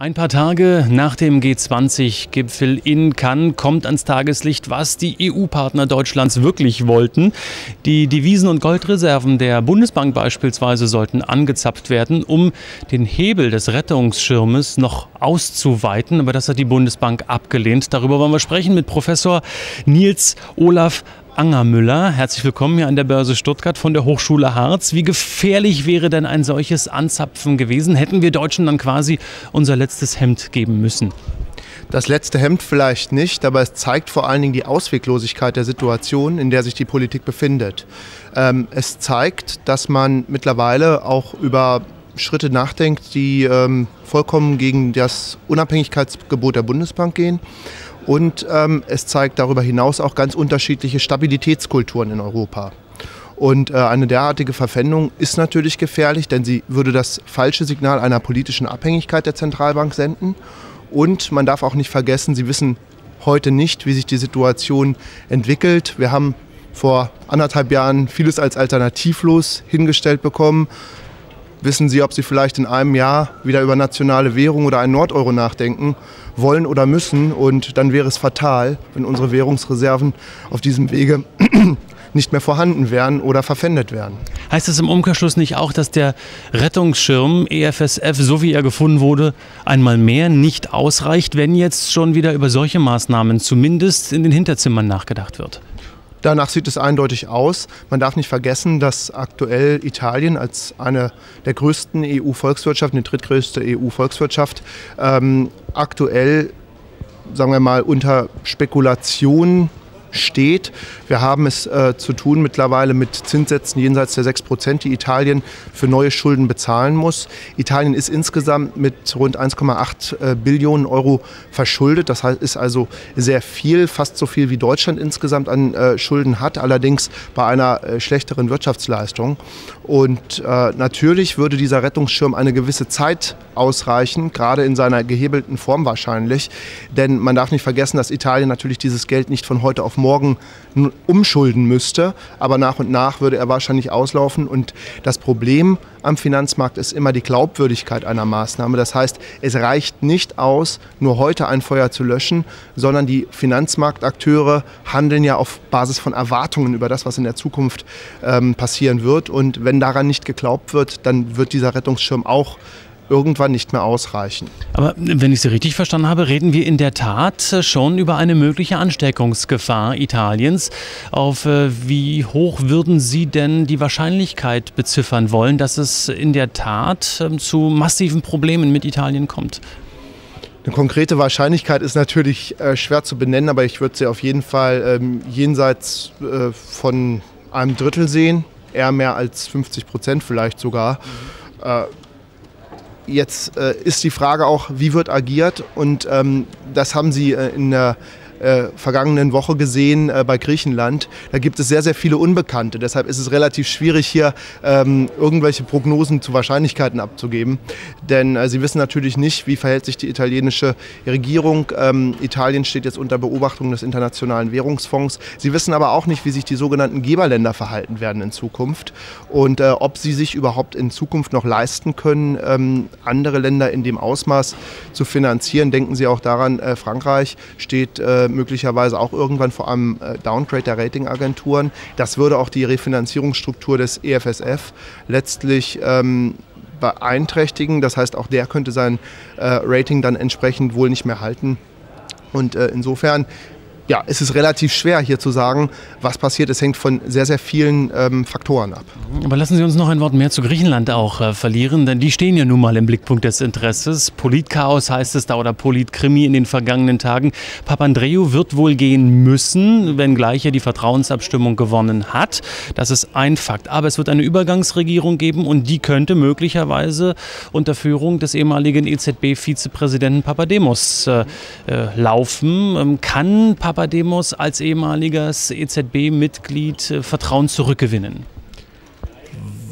Ein paar Tage nach dem G20-Gipfel in Cannes kommt ans Tageslicht, was die EU-Partner Deutschlands wirklich wollten. Die Devisen- und Goldreserven der Bundesbank beispielsweise sollten angezapft werden, um den Hebel des Rettungsschirmes noch auszuweiten. Aber das hat die Bundesbank abgelehnt. Darüber wollen wir sprechen mit Professor Nils Olaf Angermüller. Herzlich willkommen hier an der Börse Stuttgart von der Hochschule Harz. Wie gefährlich wäre denn ein solches Anzapfen gewesen? Hätten wir Deutschen dann quasi unser letztes Hemd geben müssen? Das letzte Hemd vielleicht nicht, aber es zeigt vor allen Dingen die Ausweglosigkeit der Situation, in der sich die Politik befindet. Ähm, es zeigt, dass man mittlerweile auch über Schritte nachdenkt, die ähm, vollkommen gegen das Unabhängigkeitsgebot der Bundesbank gehen. Und ähm, es zeigt darüber hinaus auch ganz unterschiedliche Stabilitätskulturen in Europa. Und äh, eine derartige Verpfändung ist natürlich gefährlich, denn sie würde das falsche Signal einer politischen Abhängigkeit der Zentralbank senden. Und man darf auch nicht vergessen, Sie wissen heute nicht, wie sich die Situation entwickelt. Wir haben vor anderthalb Jahren vieles als alternativlos hingestellt bekommen. Wissen Sie, ob Sie vielleicht in einem Jahr wieder über nationale Währung oder einen Nordeuro nachdenken wollen oder müssen? Und dann wäre es fatal, wenn unsere Währungsreserven auf diesem Wege nicht mehr vorhanden wären oder verpfändet wären. Heißt das im Umkehrschluss nicht auch, dass der Rettungsschirm EFSF, so wie er gefunden wurde, einmal mehr nicht ausreicht, wenn jetzt schon wieder über solche Maßnahmen zumindest in den Hinterzimmern nachgedacht wird? Danach sieht es eindeutig aus. Man darf nicht vergessen, dass aktuell Italien als eine der größten EU-Volkswirtschaften, die drittgrößte EU-Volkswirtschaft, ähm, aktuell, sagen wir mal, unter Spekulation steht. Wir haben es äh, zu tun mittlerweile mit Zinssätzen jenseits der 6 Prozent, die Italien für neue Schulden bezahlen muss. Italien ist insgesamt mit rund 1,8 äh, Billionen Euro verschuldet. Das heißt, ist also sehr viel, fast so viel wie Deutschland insgesamt an äh, Schulden hat, allerdings bei einer äh, schlechteren Wirtschaftsleistung. Und äh, natürlich würde dieser Rettungsschirm eine gewisse Zeit ausreichen, gerade in seiner gehebelten Form wahrscheinlich. Denn man darf nicht vergessen, dass Italien natürlich dieses Geld nicht von heute auf morgen umschulden müsste. Aber nach und nach würde er wahrscheinlich auslaufen. Und das Problem am Finanzmarkt ist immer die Glaubwürdigkeit einer Maßnahme. Das heißt, es reicht nicht aus, nur heute ein Feuer zu löschen, sondern die Finanzmarktakteure handeln ja auf Basis von Erwartungen über das, was in der Zukunft ähm, passieren wird. Und wenn daran nicht geglaubt wird, dann wird dieser Rettungsschirm auch irgendwann nicht mehr ausreichen. Aber wenn ich Sie richtig verstanden habe, reden wir in der Tat schon über eine mögliche Ansteckungsgefahr Italiens. Auf äh, wie hoch würden Sie denn die Wahrscheinlichkeit beziffern wollen, dass es in der Tat ähm, zu massiven Problemen mit Italien kommt? Eine konkrete Wahrscheinlichkeit ist natürlich äh, schwer zu benennen, aber ich würde sie auf jeden Fall ähm, jenseits äh, von einem Drittel sehen, eher mehr als 50 Prozent vielleicht sogar. Mhm. Äh, Jetzt äh, ist die Frage auch, wie wird agiert? Und ähm, das haben Sie äh, in der äh, vergangenen Woche gesehen äh, bei Griechenland. Da gibt es sehr, sehr viele Unbekannte. Deshalb ist es relativ schwierig, hier ähm, irgendwelche Prognosen zu Wahrscheinlichkeiten abzugeben. Denn äh, Sie wissen natürlich nicht, wie verhält sich die italienische Regierung. Ähm, Italien steht jetzt unter Beobachtung des Internationalen Währungsfonds. Sie wissen aber auch nicht, wie sich die sogenannten Geberländer verhalten werden in Zukunft und äh, ob sie sich überhaupt in Zukunft noch leisten können, ähm, andere Länder in dem Ausmaß zu finanzieren. Denken Sie auch daran, äh, Frankreich steht äh, möglicherweise auch irgendwann vor einem äh, Downgrade der Ratingagenturen. Das würde auch die Refinanzierungsstruktur des EFSF letztlich ähm, beeinträchtigen. Das heißt, auch der könnte sein äh, Rating dann entsprechend wohl nicht mehr halten. Und äh, insofern ja, es ist relativ schwer hier zu sagen, was passiert. Es hängt von sehr, sehr vielen ähm, Faktoren ab. Aber lassen Sie uns noch ein Wort mehr zu Griechenland auch äh, verlieren, denn die stehen ja nun mal im Blickpunkt des Interesses. Politchaos heißt es da oder Politkrimi in den vergangenen Tagen. Papandreou wird wohl gehen müssen, wenngleich er die Vertrauensabstimmung gewonnen hat. Das ist ein Fakt. Aber es wird eine Übergangsregierung geben und die könnte möglicherweise unter Führung des ehemaligen EZB-Vizepräsidenten Papademos äh, äh, laufen. Ähm, kann Papademos Papademos als ehemaliges EZB-Mitglied äh, Vertrauen zurückgewinnen?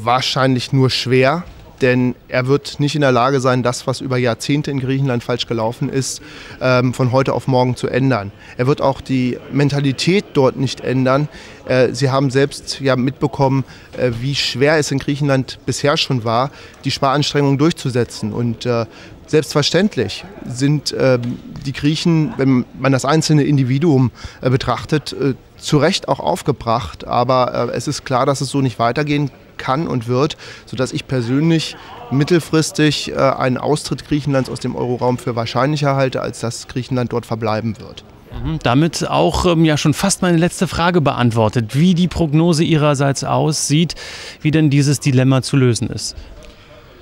Wahrscheinlich nur schwer. Denn er wird nicht in der Lage sein, das, was über Jahrzehnte in Griechenland falsch gelaufen ist, ähm, von heute auf morgen zu ändern. Er wird auch die Mentalität dort nicht ändern. Äh, Sie haben selbst ja mitbekommen, äh, wie schwer es in Griechenland bisher schon war, die Sparanstrengungen durchzusetzen. Und äh, Selbstverständlich sind äh, die Griechen, wenn man das einzelne Individuum äh, betrachtet, äh, zu Recht auch aufgebracht. Aber es ist klar, dass es so nicht weitergehen kann und wird, sodass ich persönlich mittelfristig äh, einen Austritt Griechenlands aus dem Euroraum für wahrscheinlicher halte, als dass Griechenland dort verbleiben wird. Mhm, damit auch ähm, ja schon fast meine letzte Frage beantwortet, wie die Prognose Ihrerseits aussieht, wie denn dieses Dilemma zu lösen ist.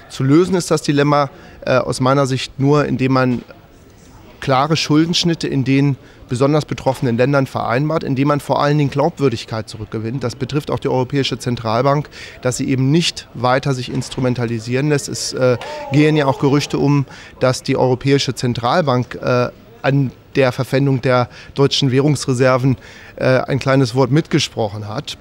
Zu lösen ist das Dilemma äh, aus meiner Sicht nur, indem man klare Schuldenschnitte in den besonders betroffenen Ländern vereinbart, indem man vor allen Dingen Glaubwürdigkeit zurückgewinnt. Das betrifft auch die Europäische Zentralbank, dass sie eben nicht weiter sich instrumentalisieren lässt. Es äh, gehen ja auch Gerüchte um, dass die Europäische Zentralbank äh, an der Verpfändung der deutschen Währungsreserven äh, ein kleines Wort mitgesprochen hat.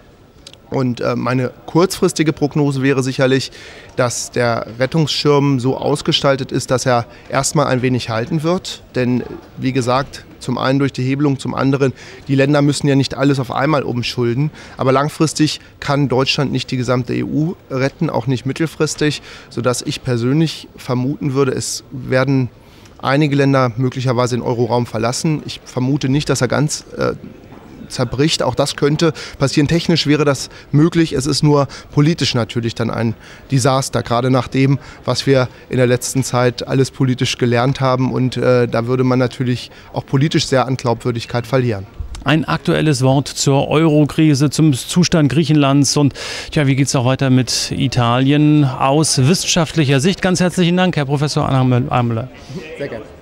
Und äh, meine kurzfristige Prognose wäre sicherlich, dass der Rettungsschirm so ausgestaltet ist, dass er erstmal ein wenig halten wird. Denn wie gesagt, zum einen durch die Hebelung, zum anderen, die Länder müssen ja nicht alles auf einmal umschulden. Aber langfristig kann Deutschland nicht die gesamte EU retten, auch nicht mittelfristig, sodass ich persönlich vermuten würde, es werden einige Länder möglicherweise den Euroraum verlassen. Ich vermute nicht, dass er ganz äh, zerbricht. Auch das könnte passieren. Technisch wäre das möglich. Es ist nur politisch natürlich dann ein Desaster, gerade nach dem, was wir in der letzten Zeit alles politisch gelernt haben. Und äh, da würde man natürlich auch politisch sehr an Glaubwürdigkeit verlieren. Ein aktuelles Wort zur Euro-Krise, zum Zustand Griechenlands und ja, wie geht es auch weiter mit Italien aus wissenschaftlicher Sicht? Ganz herzlichen Dank, Herr Professor Anna Müller. Sehr gerne.